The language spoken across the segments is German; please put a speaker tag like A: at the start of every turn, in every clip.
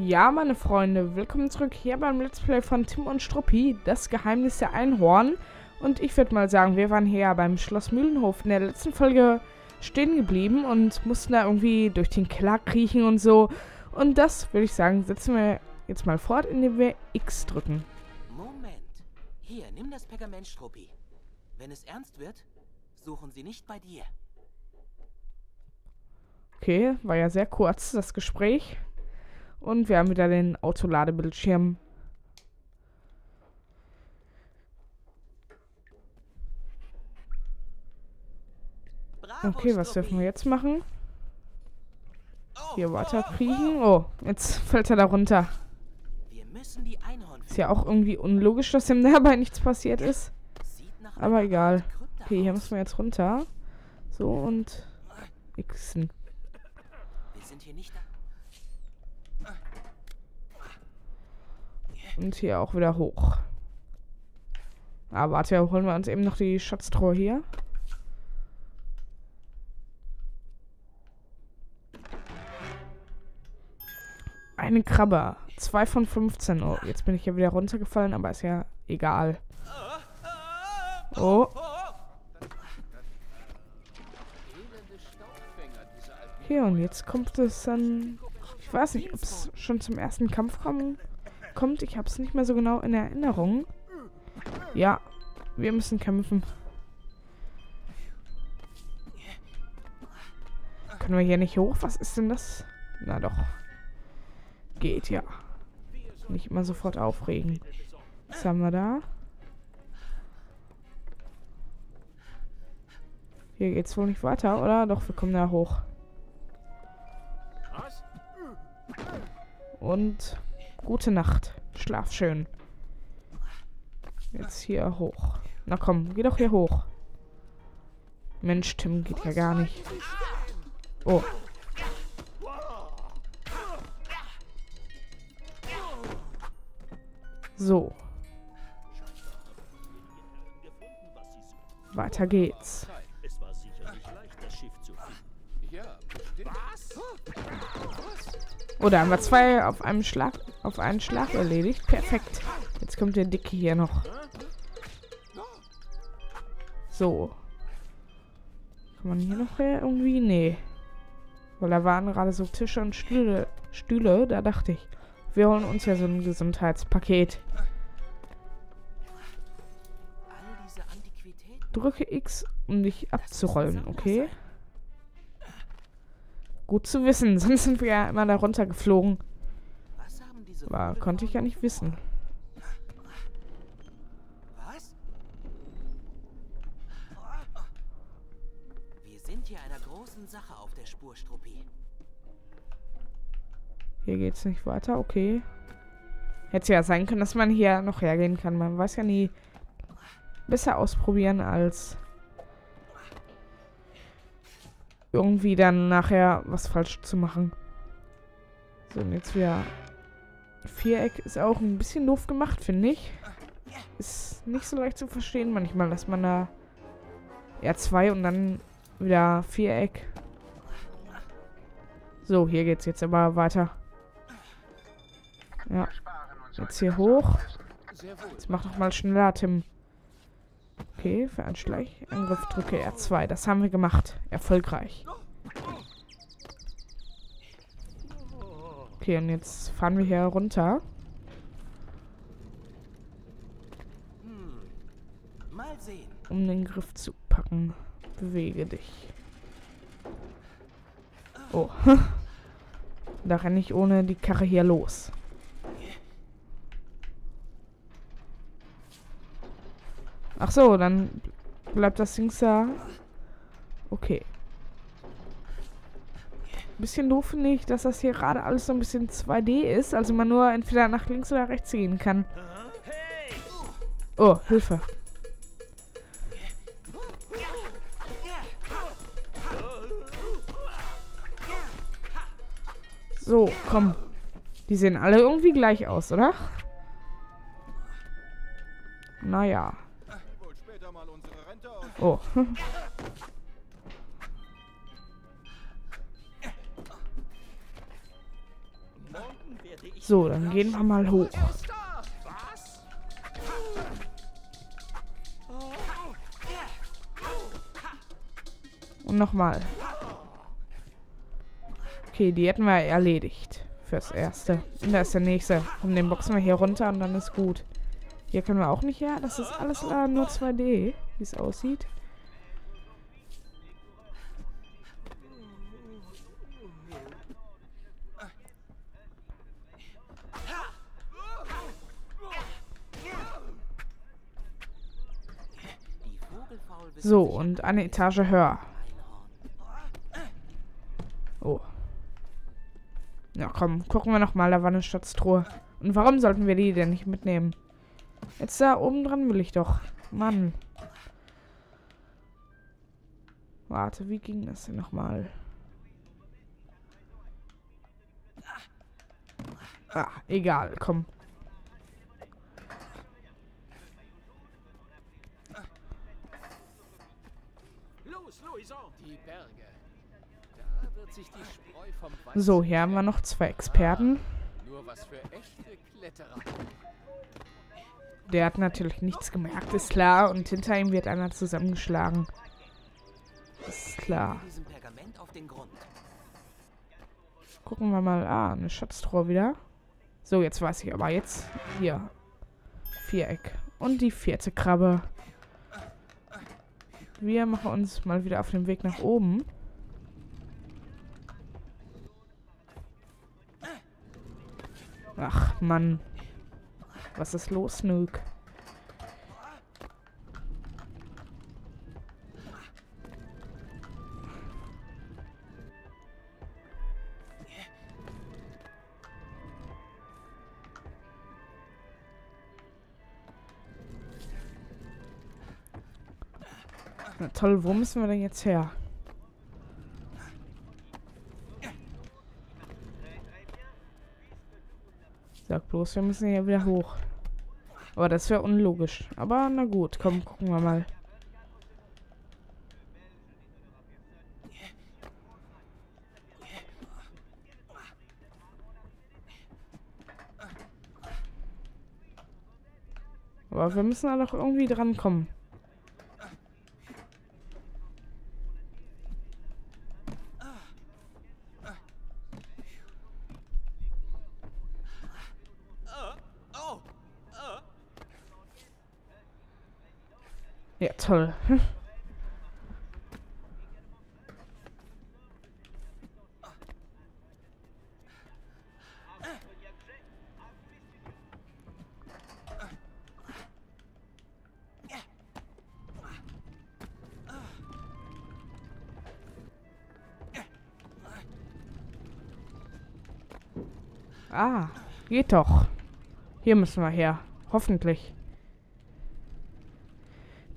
A: Ja, meine Freunde, willkommen zurück hier beim Let's Play von Tim und Struppi, das Geheimnis der Einhorn. Und ich würde mal sagen, wir waren hier beim Schloss Mühlenhof in der letzten Folge stehen geblieben und mussten da irgendwie durch den Keller kriechen und so. Und das, würde ich sagen, setzen wir jetzt mal fort, indem wir X drücken.
B: Moment. Hier, nimm das Pergament, Struppi. Wenn es ernst wird, suchen sie nicht bei dir.
A: Okay, war ja sehr kurz, das Gespräch. Und wir haben wieder den Autoladebildschirm. Okay, was dürfen wir jetzt machen? Hier
B: oh,
A: weiter kriechen. Oh, jetzt fällt er da runter. Ist ja auch irgendwie unlogisch, dass ihm dabei nichts passiert ist. Aber egal. Okay, hier müssen wir jetzt runter. So und Xen.
B: Wir sind hier nicht da.
A: Und hier auch wieder hoch. Ah, warte, holen wir uns eben noch die Schatztruhe hier. Eine Krabbe. Zwei von 15. Oh, jetzt bin ich ja wieder runtergefallen, aber ist ja egal. Oh, hier und jetzt kommt es dann... Ich weiß nicht, ob es schon zum ersten Kampf kommen, kommt. Ich habe es nicht mehr so genau in Erinnerung. Ja, wir müssen kämpfen. Können wir hier nicht hoch? Was ist denn das? Na doch. Geht ja. Nicht immer sofort aufregen. Was haben wir da? Hier geht's wohl nicht weiter, oder? Doch, wir kommen da hoch. Und gute Nacht. Schlaf schön. Jetzt hier hoch. Na komm, geh doch hier hoch. Mensch, Tim, geht ja gar nicht. Oh. So. Weiter geht's. Da haben wir zwei auf einem Schlag, auf einen Schlag erledigt. Perfekt. Jetzt kommt der Dicke hier noch. So. Kann man hier noch her irgendwie? Nee. Weil da waren gerade so Tische und Stühle, Stühle. Da dachte ich, wir holen uns ja so ein Gesundheitspaket. Drücke X, um dich abzurollen, okay? Gut zu wissen, sonst sind wir ja immer da runtergeflogen.
B: Vögel
A: konnte ich ja nicht wissen.
B: Was? Wir sind hier einer großen Sache auf der Spur, Struppi.
A: Hier geht's nicht weiter, okay. Hätte ja sein können, dass man hier noch hergehen kann. Man weiß ja nie. Besser ausprobieren als irgendwie dann nachher was falsch zu machen. So, und jetzt wieder. Viereck ist auch ein bisschen doof gemacht, finde ich. Ist nicht so leicht zu verstehen manchmal, dass man da ja zwei und dann wieder Viereck. So, hier geht's jetzt aber weiter. Ja. Jetzt hier hoch. Jetzt mach doch mal schneller, Tim. Okay, für einen Schleichangriff drücke R2. Das haben wir gemacht. Erfolgreich. Okay, und jetzt fahren wir hier runter.
B: Mal sehen.
A: um den Griff zu packen. Bewege dich. Oh. da renne ich ohne die Karre hier los. Ach so, dann bleibt das Ding da. Okay. Bisschen doof finde ich, dass das hier gerade alles so ein bisschen 2D ist. Also man nur entweder nach links oder rechts gehen kann. Oh, Hilfe. So, komm. Die sehen alle irgendwie gleich aus, oder? Naja. Oh. So, dann gehen wir mal hoch. Und nochmal. Okay, die hätten wir erledigt. Fürs Erste. Und da ist der nächste. Und den boxen wir hier runter und dann ist gut. Hier können wir auch nicht her. Das ist alles äh, nur 2D, wie es aussieht. So, und eine Etage höher. Oh. Ja, komm, gucken wir nochmal. Da war eine Schatztruhe. Und warum sollten wir die denn nicht mitnehmen? Jetzt da oben dran will ich doch. Mann. Warte, wie ging das denn nochmal? Ah, egal, komm. So, hier haben wir noch zwei Experten. Der hat natürlich nichts gemerkt, ist klar. Und hinter ihm wird einer zusammengeschlagen. Ist klar. Gucken wir mal. Ah, eine Schatztruhe wieder. So, jetzt weiß ich aber jetzt. Hier. Viereck. Und die vierte Krabbe. Wir machen uns mal wieder auf den Weg nach oben. Ach, Mann. Was ist los, Nuke? Toll, wo müssen wir denn jetzt her? Bloß, wir müssen hier wieder hoch. Aber das wäre unlogisch. Aber na gut, komm, gucken wir mal. Aber wir müssen da doch irgendwie drankommen. Ja, toll. Ah, geht doch. Hier müssen wir her. Hoffentlich.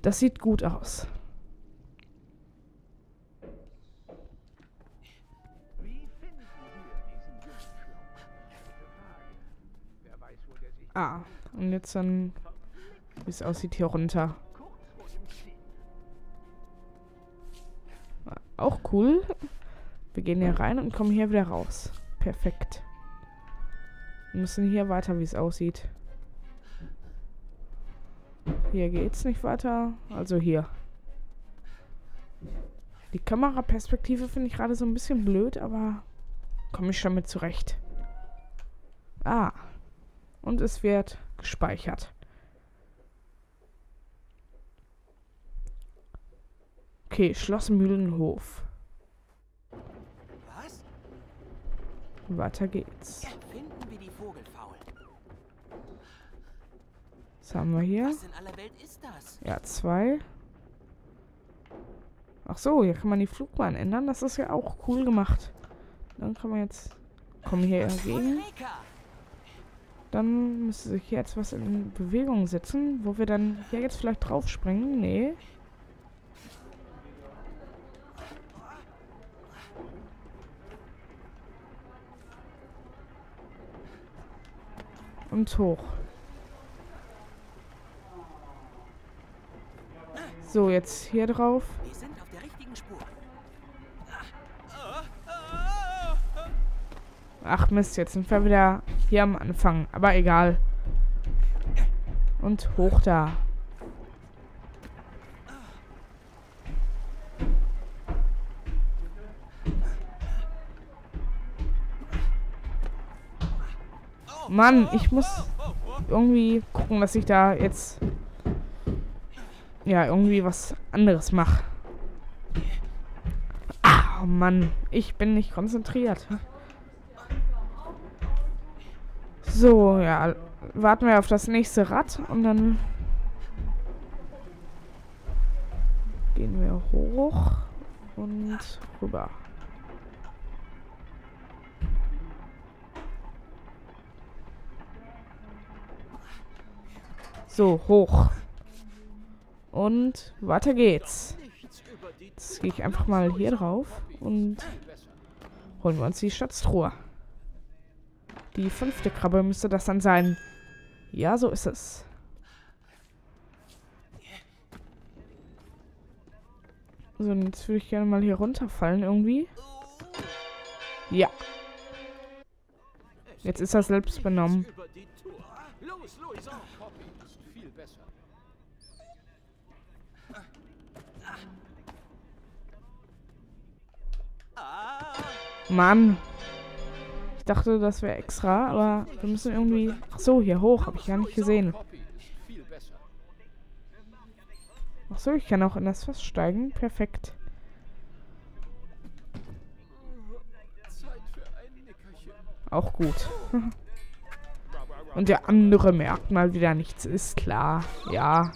A: Das sieht gut aus. Ah, und jetzt dann, wie es aussieht, hier runter. Auch cool. Wir gehen hier rein und kommen hier wieder raus. Perfekt. Wir müssen hier weiter, wie es aussieht. Hier geht's nicht weiter. Also hier. Die Kameraperspektive finde ich gerade so ein bisschen blöd, aber komme ich schon mit zurecht. Ah. Und es wird gespeichert. Okay, Schloss Mühlenhof. Was? Weiter geht's. Was haben wir hier? Ja, zwei. Ach so, hier kann man die Flugbahn ändern. Das ist ja auch cool gemacht. Dann kann man jetzt... Kommen hier entgegen. Dann müsste sich hier jetzt was in Bewegung setzen, wo wir dann hier jetzt vielleicht draufspringen. Nee. Und hoch. So, jetzt hier drauf. Wir sind auf der richtigen Spur. Ach Mist, jetzt sind wir wieder hier am Anfang. Aber egal. Und hoch da. Mann, ich muss irgendwie gucken, dass ich da jetzt ja irgendwie was anderes mache. Ah, oh Mann, ich bin nicht konzentriert. So, ja, warten wir auf das nächste Rad und dann gehen wir hoch und rüber. So, hoch. Und weiter geht's. Jetzt gehe ich einfach mal hier drauf und holen wir uns die Schatztruhe. Die fünfte Krabbe müsste das dann sein. Ja, so ist es. So, und jetzt würde ich gerne mal hier runterfallen irgendwie. Ja. Jetzt ist er selbst benommen. Los, Louison! Poppy ist viel besser. Mann. Ich dachte, das wäre extra, aber wir müssen irgendwie... Ach so, hier hoch. Habe ich gar nicht gesehen. Ach so, ich kann auch in das Fass steigen. Perfekt. Auch gut. Und der andere merkt mal wieder nichts, ist klar. Ja.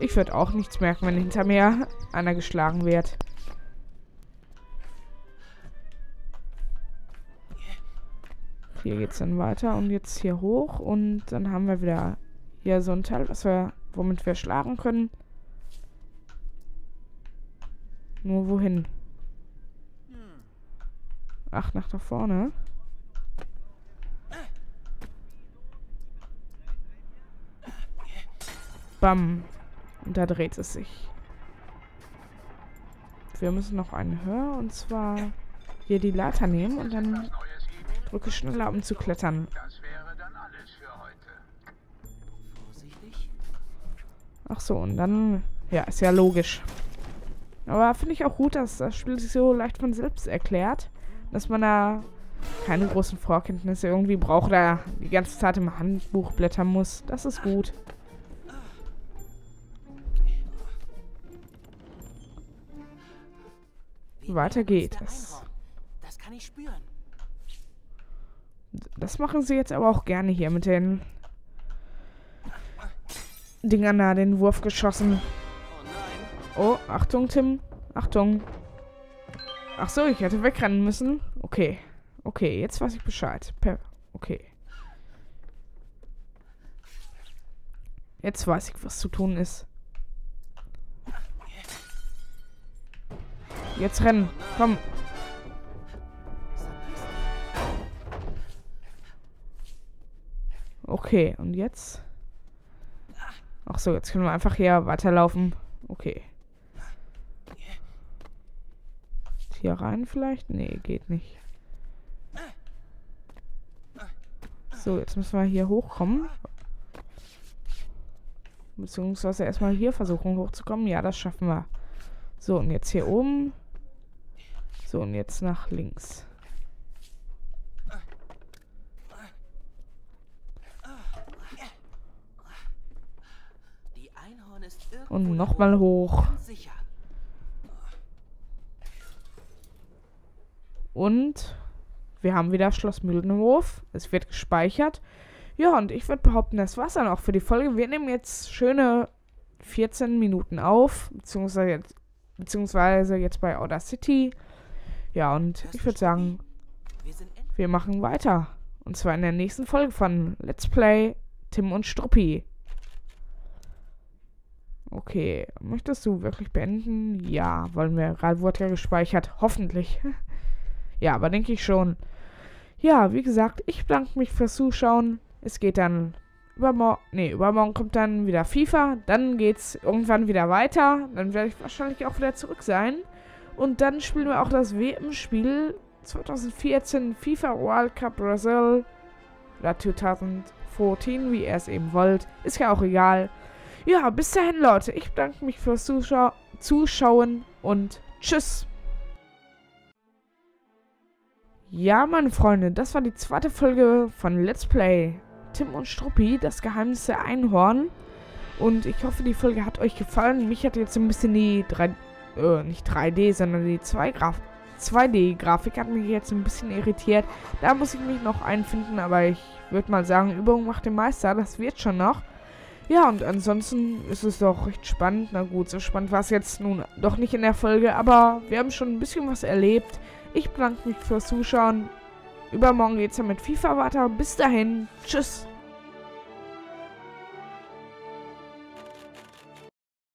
A: Ich würde auch nichts merken, wenn hinter mir einer geschlagen wird. Hier geht's dann weiter und jetzt hier hoch und dann haben wir wieder hier so ein Teil, was wir, womit wir schlagen können. Nur wohin? Ach, nach da vorne. Bam. Und da dreht es sich. Wir müssen noch einen höher und zwar hier die Leiter nehmen und dann drücke schneller, um zu klettern. Ach so, und dann... Ja, ist ja logisch. Aber finde ich auch gut, dass das Spiel sich so leicht von selbst erklärt. Dass man da keine großen Vorkenntnisse irgendwie braucht oder die ganze Zeit im Handbuch blättern muss. Das ist gut. Weiter geht es. Das kann ich spüren. Das machen sie jetzt aber auch gerne hier mit den Dingern da, den Wurf geschossen. Oh, Achtung, Tim. Achtung. Ach so, ich hätte wegrennen müssen. Okay. Okay, jetzt weiß ich Bescheid. Per okay. Jetzt weiß ich, was zu tun ist. Jetzt rennen. Komm. Okay, und jetzt? Ach so, jetzt können wir einfach hier weiterlaufen. Okay. Hier rein vielleicht? Nee, geht nicht. So, jetzt müssen wir hier hochkommen. Beziehungsweise erstmal hier versuchen hochzukommen. Ja, das schaffen wir. So, und jetzt hier oben so, und jetzt nach links. Und nochmal hoch. Und wir haben wieder Schloss Mühlenhof. Es wird gespeichert. Ja, und ich würde behaupten, das war's dann auch für die Folge. Wir nehmen jetzt schöne 14 Minuten auf, beziehungsweise jetzt, beziehungsweise jetzt bei Outer City. Ja, und ich würde sagen, wir machen weiter. Und zwar in der nächsten Folge von Let's Play Tim und Struppi. Okay, möchtest du wirklich beenden? Ja, wollen wir. Gerade wurde ja gespeichert. Hoffentlich. ja, aber denke ich schon. Ja, wie gesagt, ich bedanke mich fürs Zuschauen. Es geht dann übermorgen. Ne, übermorgen kommt dann wieder FIFA. Dann geht's irgendwann wieder weiter. Dann werde ich wahrscheinlich auch wieder zurück sein. Und dann spielen wir auch das WM-Spiel 2014 FIFA World Cup Brazil oder 2014, wie ihr es eben wollt. Ist ja auch egal. Ja, bis dahin, Leute. Ich bedanke mich fürs Zuschau Zuschauen und tschüss. Ja, meine Freunde, das war die zweite Folge von Let's Play Tim und Struppi, das Geheimnis der Einhorn. Und ich hoffe, die Folge hat euch gefallen. Mich hat jetzt ein bisschen die 3, äh, nicht 3D, sondern die 2D-Grafik hat mich jetzt ein bisschen irritiert. Da muss ich mich noch einfinden, aber ich würde mal sagen, Übung macht den Meister. Das wird schon noch. Ja, und ansonsten ist es doch recht spannend. Na gut, so spannend war es jetzt nun doch nicht in der Folge, aber wir haben schon ein bisschen was erlebt. Ich bedanke mich fürs Zuschauen. Übermorgen geht es ja mit FIFA weiter. Bis dahin. Tschüss.